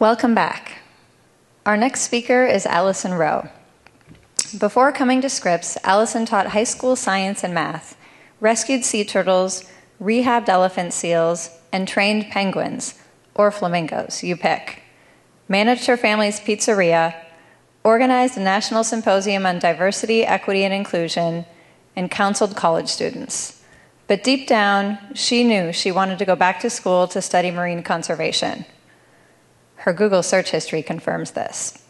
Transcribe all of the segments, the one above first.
Welcome back. Our next speaker is Alison Rowe. Before coming to Scripps, Alison taught high school science and math, rescued sea turtles, rehabbed elephant seals, and trained penguins, or flamingos, you pick, managed her family's pizzeria, organized a national symposium on diversity, equity, and inclusion, and counseled college students. But deep down, she knew she wanted to go back to school to study marine conservation. Her Google search history confirms this.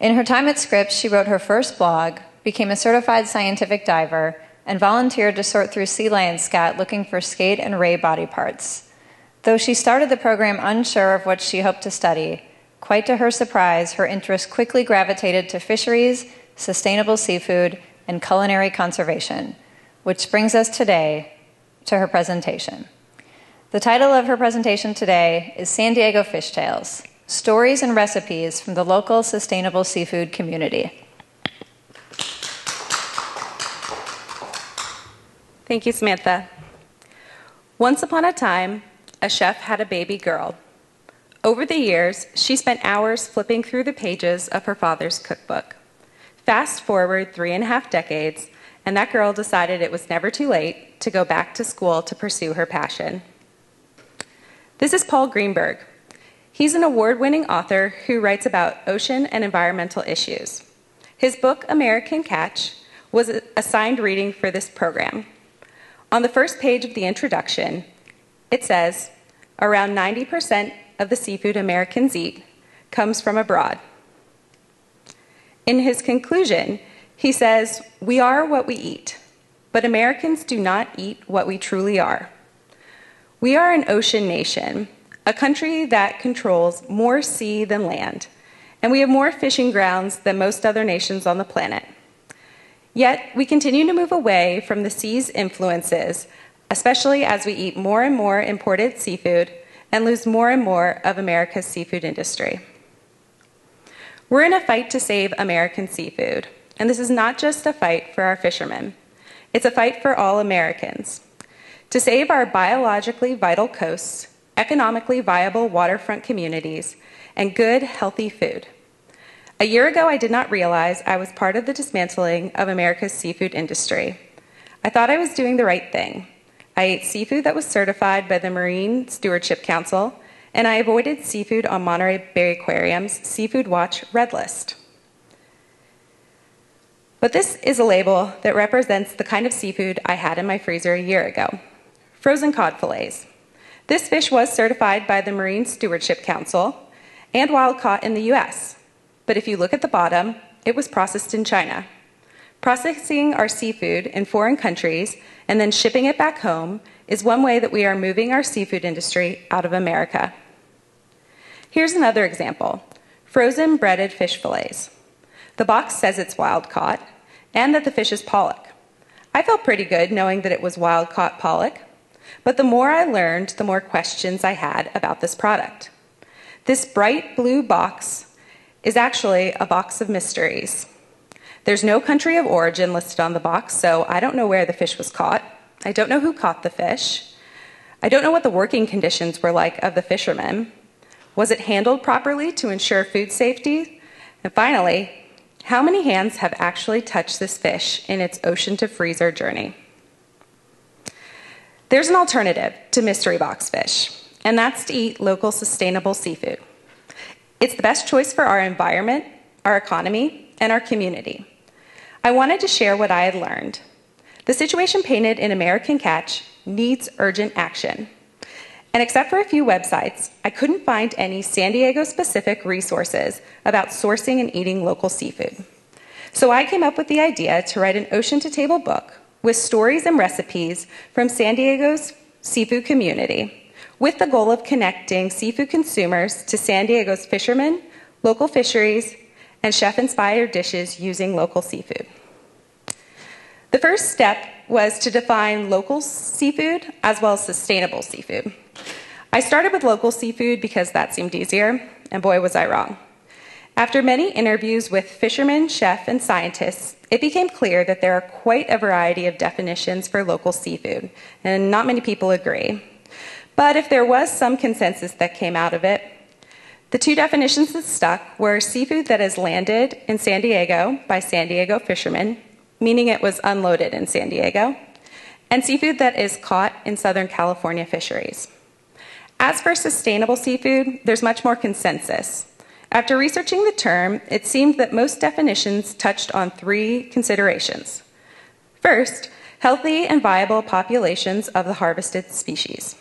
In her time at Scripps, she wrote her first blog, became a certified scientific diver, and volunteered to sort through sea lion scat looking for skate and ray body parts. Though she started the program unsure of what she hoped to study, quite to her surprise, her interest quickly gravitated to fisheries, sustainable seafood, and culinary conservation, which brings us today to her presentation. The title of her presentation today is San Diego Fish Tales Stories and Recipes from the Local Sustainable Seafood Community. Thank you, Samantha. Once upon a time, a chef had a baby girl. Over the years, she spent hours flipping through the pages of her father's cookbook. Fast forward three and a half decades, and that girl decided it was never too late to go back to school to pursue her passion. This is Paul Greenberg. He's an award winning author who writes about ocean and environmental issues. His book, American Catch, was assigned reading for this program. On the first page of the introduction, it says around 90% of the seafood Americans eat comes from abroad. In his conclusion, he says, We are what we eat, but Americans do not eat what we truly are. We are an ocean nation, a country that controls more sea than land, and we have more fishing grounds than most other nations on the planet. Yet, we continue to move away from the sea's influences, especially as we eat more and more imported seafood and lose more and more of America's seafood industry. We're in a fight to save American seafood, and this is not just a fight for our fishermen, it's a fight for all Americans. To save our biologically vital coasts economically viable waterfront communities, and good, healthy food. A year ago, I did not realize I was part of the dismantling of America's seafood industry. I thought I was doing the right thing. I ate seafood that was certified by the Marine Stewardship Council, and I avoided seafood on Monterey Bay Aquarium's Seafood Watch Red List. But this is a label that represents the kind of seafood I had in my freezer a year ago frozen cod fillets. This fish was certified by the Marine Stewardship Council and wild caught in the US. But if you look at the bottom, it was processed in China. Processing our seafood in foreign countries and then shipping it back home is one way that we are moving our seafood industry out of America. Here's another example frozen breaded fish fillets. The box says it's wild caught and that the fish is pollock. I felt pretty good knowing that it was wild caught pollock, but the more I learned, the more questions I had about this product. This bright blue box is actually a box of mysteries. There's no country of origin listed on the box, so I don't know where the fish was caught. I don't know who caught the fish. I don't know what the working conditions were like of the fishermen. Was it handled properly to ensure food safety? And finally, how many hands have actually touched this fish in its ocean to freezer journey? There's an alternative to mystery box fish, and that's to eat local sustainable seafood. It's the best choice for our environment, our economy, and our community. I wanted to share what I had learned. The situation painted in American Catch needs urgent action. And except for a few websites, I couldn't find any San Diego specific resources about sourcing and eating local seafood. So I came up with the idea to write an ocean to table book with stories and recipes from San Diego's seafood community with the goal of connecting seafood consumers to San Diego's fishermen, local fisheries, and chef inspired dishes using local seafood. The first step was to define local seafood as well as sustainable seafood. I started with local seafood because that seemed easier, and boy, was I wrong. After many interviews with fishermen, chefs, and scientists, it became clear that there are quite a variety of definitions for local seafood, and not many people agree. But if there was some consensus that came out of it, The two definitions that stuck were seafood that is landed in San Diego by San Diego fishermen, meaning it was unloaded in San Diego, and seafood that is caught in Southern California fisheries. As for sustainable seafood, there's much more consensus. After researching the term, it seemed that most definitions touched on three considerations. First, healthy and viable populations of the harvested species.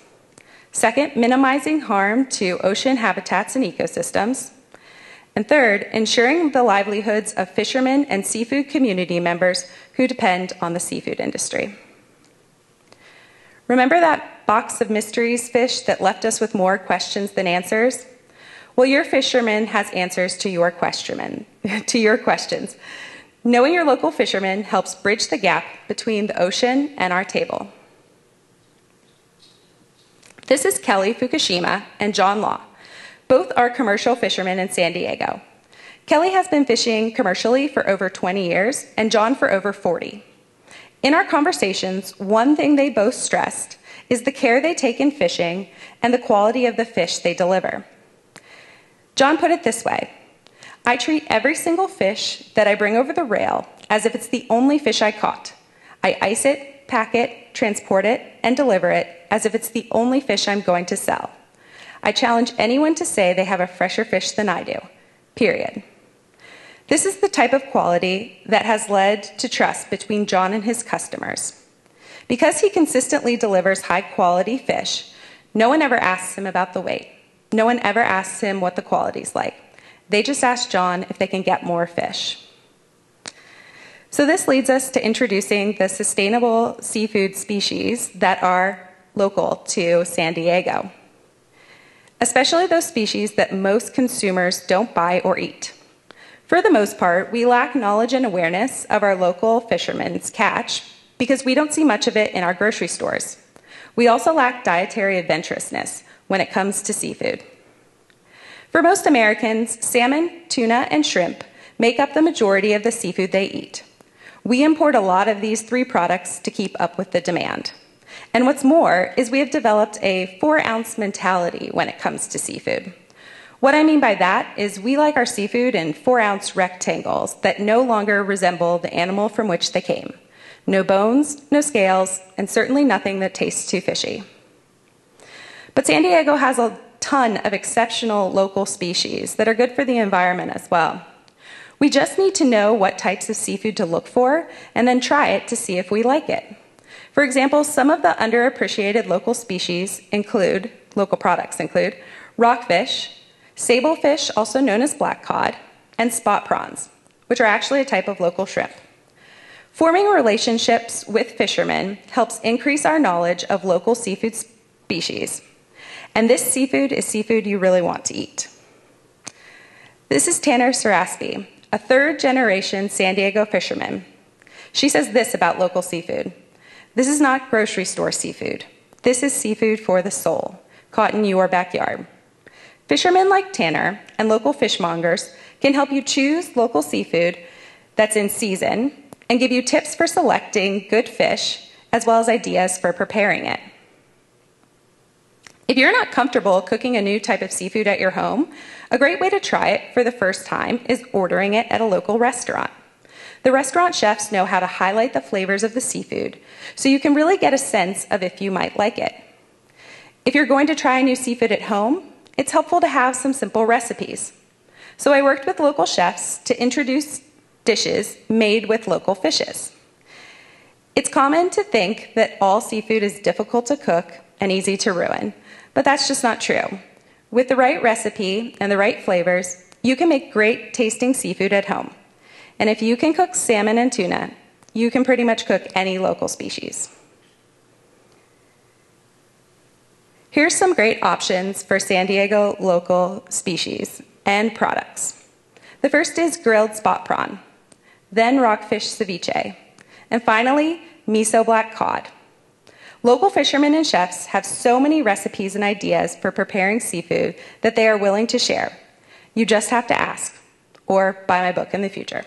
Second, minimizing harm to ocean habitats and ecosystems. And third, ensuring the livelihoods of fishermen and seafood community members who depend on the seafood industry. Remember that box of mysteries fish that left us with more questions than answers? Well, your fisherman has answers to your questionmen, to your questions. Knowing your local fisherman helps bridge the gap between the ocean and our table. This is Kelly Fukushima and John Law. Both are commercial fishermen in San Diego. Kelly has been fishing commercially for over 20 years, and John for over 40. In our conversations, one thing they both stressed is the care they take in fishing and the quality of the fish they deliver. John put it this way I treat every single fish that I bring over the rail as if it's the only fish I caught. I ice it, pack it, transport it, and deliver it as if it's the only fish I'm going to sell. I challenge anyone to say they have a fresher fish than I do, period. This is the type of quality that has led to trust between John and his customers. Because he consistently delivers high quality fish, no one ever asks him about the weight. No one ever asks him what the quality's like. They just ask John if they can get more fish. So, this leads us to introducing the sustainable seafood species that are local to San Diego, especially those species that most consumers don't buy or eat. For the most part, we lack knowledge and awareness of our local fishermen's catch because we don't see much of it in our grocery stores. We also lack dietary adventurousness when it comes to seafood. For most Americans, salmon, tuna, and shrimp make up the majority of the seafood they eat. We import a lot of these three products to keep up with the demand. And what's more is we have developed a four ounce mentality when it comes to seafood. What I mean by that is we like our seafood in four ounce rectangles that no longer resemble the animal from which they came. No bones, no scales, and certainly nothing that tastes too fishy. But San Diego has a ton of exceptional local species that are good for the environment as well. We just need to know what types of seafood to look for and then try it to see if we like it. For example, some of the underappreciated local species include, local products include, rockfish, sablefish, also known as black cod, and spot prawns, which are actually a type of local shrimp. Forming relationships with fishermen helps increase our knowledge of local seafood species. And this seafood is seafood you really want to eat. This is Tanner Saraspi, a third generation San Diego fisherman. She says this about local seafood This is not grocery store seafood. This is seafood for the soul, caught in your backyard. Fishermen like Tanner and local fishmongers can help you choose local seafood that's in season and give you tips for selecting good fish as well as ideas for preparing it. If you're not comfortable cooking a new type of seafood at your home, a great way to try it for the first time is ordering it at a local restaurant. The restaurant chefs know how to highlight the flavors of the seafood, so you can really get a sense of if you might like it. If you're going to try a new seafood at home, it's helpful to have some simple recipes. So I worked with local chefs to introduce dishes made with local fishes. It's common to think that all seafood is difficult to cook and easy to ruin, but that's just not true. With the right recipe and the right flavors, you can make great tasting seafood at home. And if you can cook salmon and tuna, you can pretty much cook any local species. Here's some great options for San Diego local species and products. The first is grilled spot prawn, then rockfish ceviche, and finally, miso black cod. Local fishermen and chefs have so many recipes and ideas for preparing seafood that they are willing to share. You just have to ask, or buy my book in the future.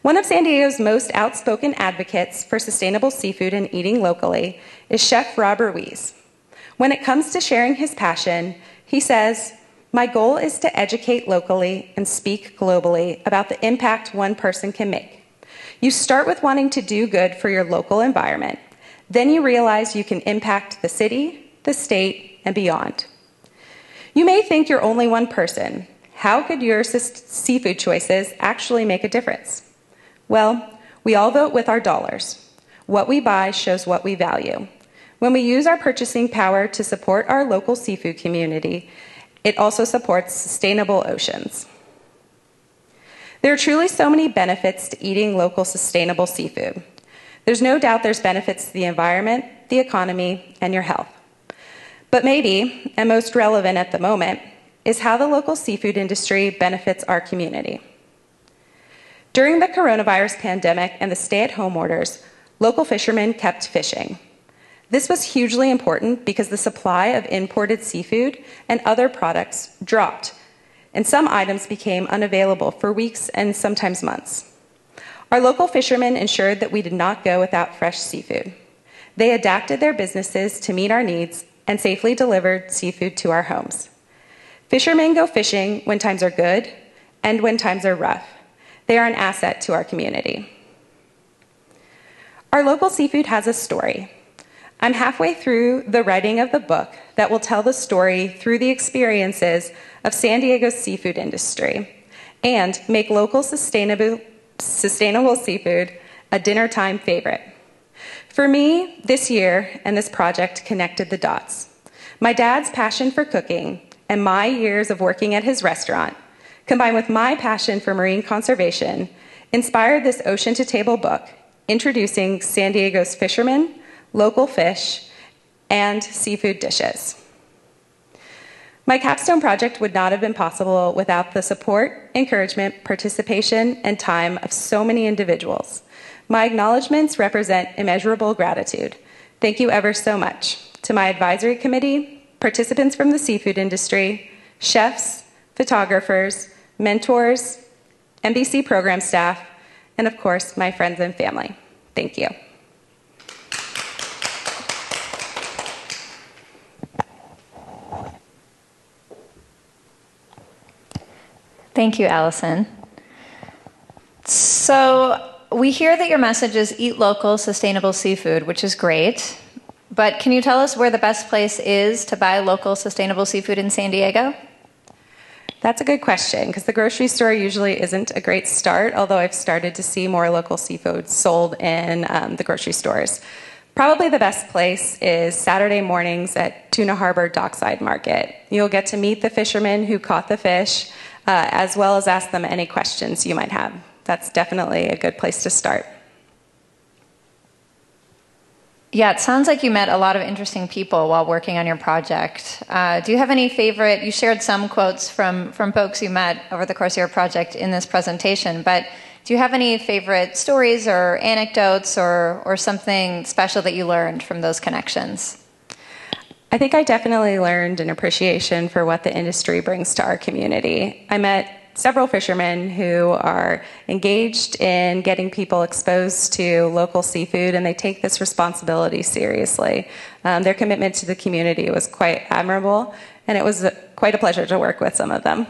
One of San Diego's most outspoken advocates for sustainable seafood and eating locally is Chef Rob Ruiz. When it comes to sharing his passion, he says, My goal is to educate locally and speak globally about the impact one person can make. You start with wanting to do good for your local environment. Then you realize you can impact the city, the state, and beyond. You may think you're only one person. How could your seafood choices actually make a difference? Well, we all vote with our dollars. What we buy shows what we value. When we use our purchasing power to support our local seafood community, it also supports sustainable oceans. There are truly so many benefits to eating local sustainable seafood. There's no doubt there's benefits to the environment, the economy, and your health. But maybe, and most relevant at the moment, is how the local seafood industry benefits our community. During the coronavirus pandemic and the stay at home orders, local fishermen kept fishing. This was hugely important because the supply of imported seafood and other products dropped, and some items became unavailable for weeks and sometimes months. Our local fishermen ensured that we did not go without fresh seafood. They adapted their businesses to meet our needs and safely delivered seafood to our homes. Fishermen go fishing when times are good and when times are rough. They are an asset to our community. Our local seafood has a story. I'm halfway through the writing of the book that will tell the story through the experiences of San Diego's seafood industry and make local sustainable, sustainable seafood a dinner time favorite. For me, this year and this project connected the dots. My dad's passion for cooking and my years of working at his restaurant, combined with my passion for marine conservation, inspired this Ocean to Table book, introducing San Diego's fishermen, local fish, and seafood dishes. My capstone project would not have been possible without the support, encouragement, participation, and time of so many individuals. My acknowledgments represent immeasurable gratitude. Thank you ever so much. To my advisory committee, participants from the seafood industry, chefs, photographers, mentors, MBC program staff, and of course, my friends and family. Thank you. Thank you, Alison. So, we hear that your message is eat local, sustainable seafood, which is great. But can you tell us where the best place is to buy local, sustainable seafood in San Diego? That's a good question because the grocery store usually isn't a great start, although I've started to see more local seafood sold in um, the grocery stores. Probably the best place is Saturday mornings at Tuna Harbor Dockside Market. You'll get to meet the fishermen who caught the fish uh, as well as ask them any questions you might have. That's definitely a good place to start. Yeah, it sounds like you met a lot of interesting people while working on your project. Uh, do you have any favorite? You shared some quotes from from folks you met over the course of your project in this presentation, but do you have any favorite stories or anecdotes or or something special that you learned from those connections? I think I definitely learned an appreciation for what the industry brings to our community. I met several fishermen who are engaged in getting people exposed to local seafood, and they take this responsibility seriously. Um, their commitment to the community was quite admirable, and it was quite a pleasure to work with some of them.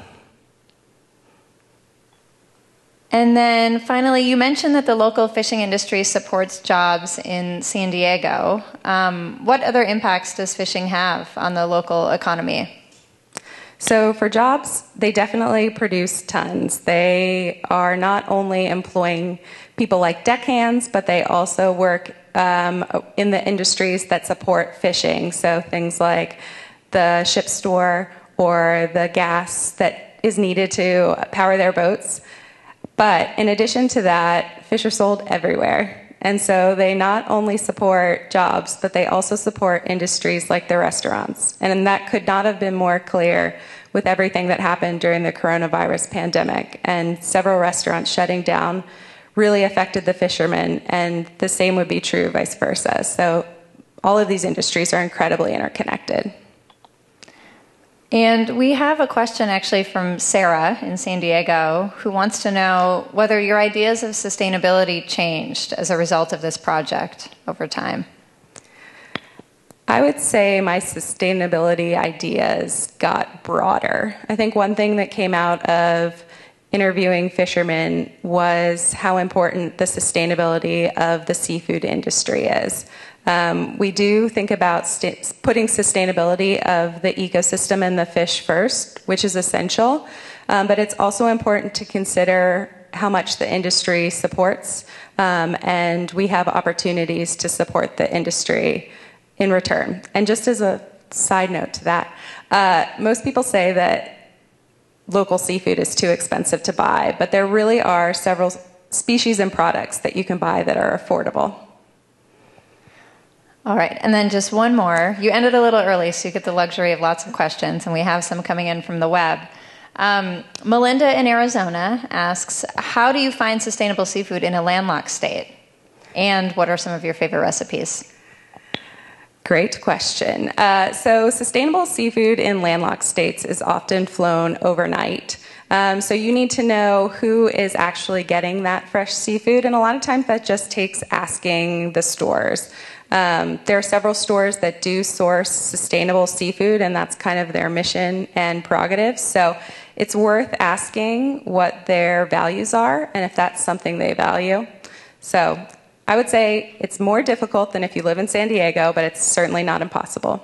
And then finally, you mentioned that the local fishing industry supports jobs in San Diego. Um, what other impacts does fishing have on the local economy? So, for jobs, they definitely produce tons. They are not only employing people like deckhands, but they also work um, in the industries that support fishing. So, things like the ship store or the gas that is needed to power their boats. But in addition to that, fish are sold everywhere. And so they not only support jobs, but they also support industries like the restaurants. And that could not have been more clear with everything that happened during the coronavirus pandemic. And several restaurants shutting down really affected the fishermen, and the same would be true vice versa. So all of these industries are incredibly interconnected. And we have a question actually from Sarah in San Diego who wants to know whether your ideas of sustainability changed as a result of this project over time. I would say my sustainability ideas got broader. I think one thing that came out of interviewing fishermen was how important the sustainability of the seafood industry is. Um, we do think about putting sustainability of the ecosystem and the fish first, which is essential, um, but it's also important to consider how much the industry supports, um, and we have opportunities to support the industry in return. And just as a side note to that, uh, most people say that local seafood is too expensive to buy, but there really are several species and products that you can buy that are affordable. All right, and then just one more. You ended a little early, so you get the luxury of lots of questions, and we have some coming in from the web. Um, Melinda in Arizona asks How do you find sustainable seafood in a landlocked state? And what are some of your favorite recipes? Great question. Uh, so, sustainable seafood in landlocked states is often flown overnight. Um, so, you need to know who is actually getting that fresh seafood, and a lot of times that just takes asking the stores. Um, there are several stores that do source sustainable seafood, and that's kind of their mission and prerogative. So, it's worth asking what their values are and if that's something they value. So, I would say it's more difficult than if you live in San Diego, but it's certainly not impossible.